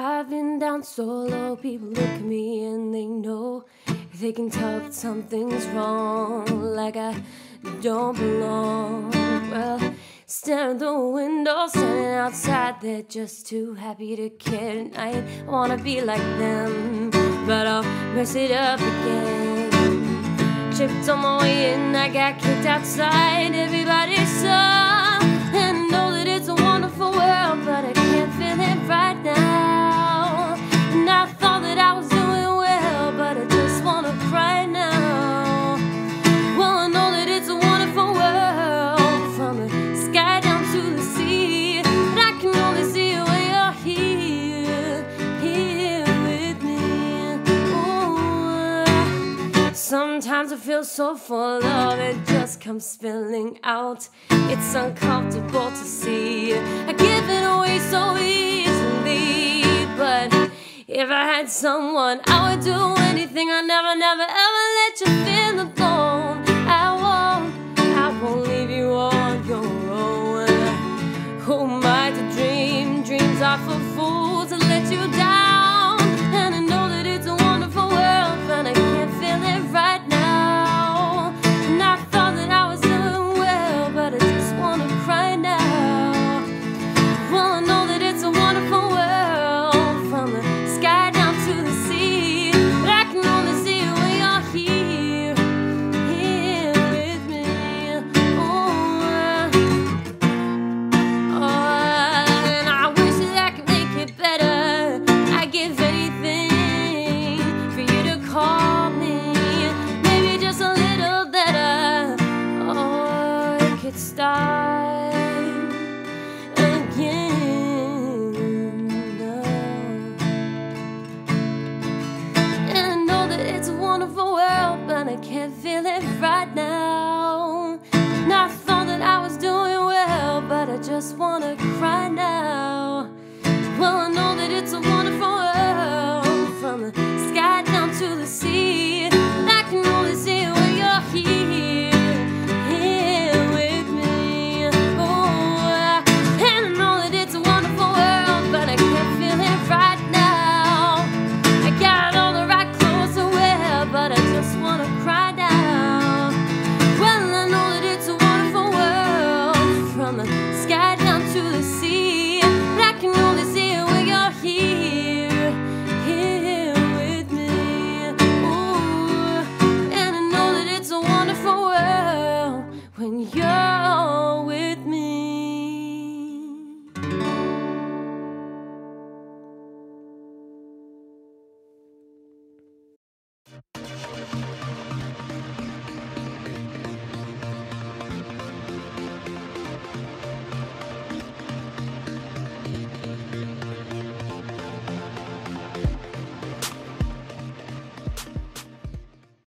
I've been down so low, people look at me and they know they can tell that something's wrong, like I don't belong. Well, stare at the window, standing outside, they're just too happy to care tonight. I wanna be like them, but I'll mess it up again. Tripped on my way in, I got kicked outside. Everybody saw Sometimes I feel so full of it just comes spilling out. It's uncomfortable to see. I give it away so easily, but if I had someone, I would do anything. I never, never, ever let you feel alone. I won't, I won't leave you on your own. Who am I to dream? Dreams are for fools wonderful world, but I can't feel it right now.